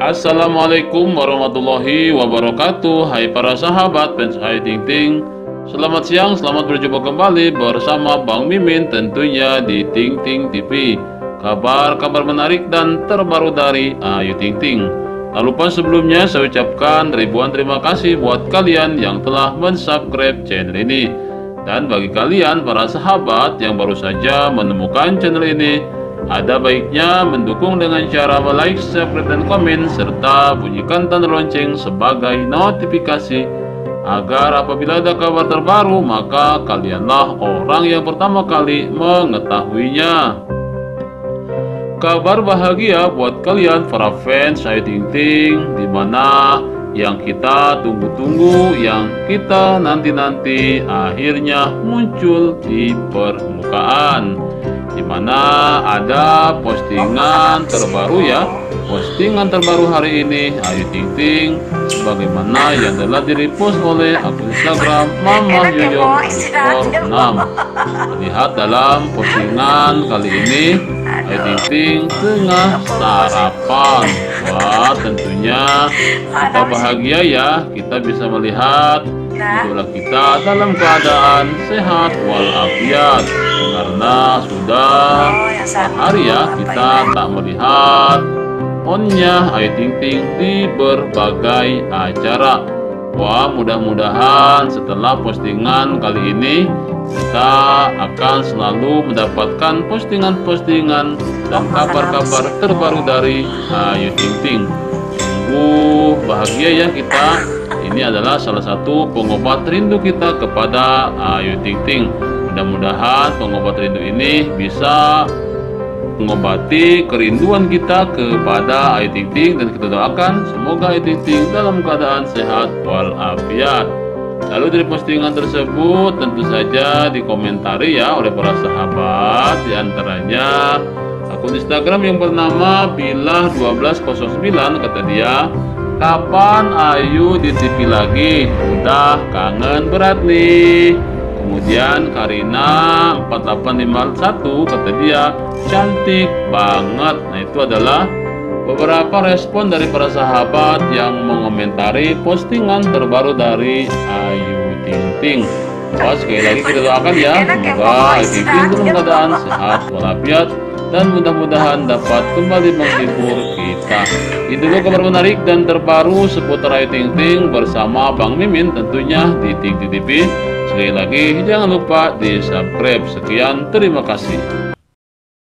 Assalamualaikum warahmatullahi wabarakatuh. Hai para sahabat fans Hai Ting Ting. Selamat siang, selamat berjumpa kembali bersama Bang Mimin tentunya di Ting Ting TV Kabar-kabar menarik dan terbaru dari Ayu Ting Ting. Tak lupa sebelumnya saya ucapkan ribuan terima kasih buat kalian yang telah mensubscribe channel ini. Dan bagi kalian para sahabat yang baru saja menemukan channel ini ada baiknya mendukung dengan cara like, subscribe, dan komen, serta bunyikan tanda lonceng sebagai notifikasi agar apabila ada kabar terbaru maka kalianlah orang yang pertama kali mengetahuinya. Kabar bahagia buat kalian para fans Ayu Ting Ting di mana yang kita tunggu-tunggu, yang kita nanti-nanti akhirnya muncul di permukaan di mana ada postingan terbaru ya. Postingan terbaru hari ini Ayu Ting Ting sebagaimana yang telah direpost oleh akun Instagram Mama ya, Yoyo 6 lihat dalam postingan kali ini Ayu Ting Ting tengah sarapan. Wah tentunya kita bahagia ya. Kita bisa melihat idola kita dalam keadaan sehat walafiat karena sudah hari ya kita tak melihat onnya Ayu Ting Ting di berbagai acara. Wah, mudah-mudahan setelah postingan kali ini kita akan selalu mendapatkan postingan-postingan dan kabar-kabar terbaru dari Ayu Ting Ting. Sungguh bahagia ya kita. Ini adalah salah satu pengobat rindu kita kepada Ayu Ting Ting. Mudah-mudahan pengobat rindu ini bisa mengobati kerinduan kita kepada Ayu Ting Ting dan kita doakan semoga Ayu Ting Ting dalam keadaan sehat walafiat. Lalu dari postingan tersebut tentu saja dikomentari ya oleh para sahabat di antaranya akun Instagram yang bernama Bilah1209 kata dia Kapan Ayu di TV lagi? Udah kangen berat nih Kemudian Karina 4851 kata dia cantik banget. Nah itu adalah beberapa respon dari para sahabat yang mengomentari postingan terbaru dari Ayu Ting Ting. Wah sekali lagi kita doakan ya semoga Ayu Ting Ting dalam keadaan sehat walafiat dan mudah-mudahan dapat kembali menghibur kita. Itu dulu kabar menarik dan terbaru seputar Ayu Ting Ting bersama Bang Mimin tentunya di Ting Ting TV. Sekali lagi jangan lupa di subscribe. Sekian terima kasih.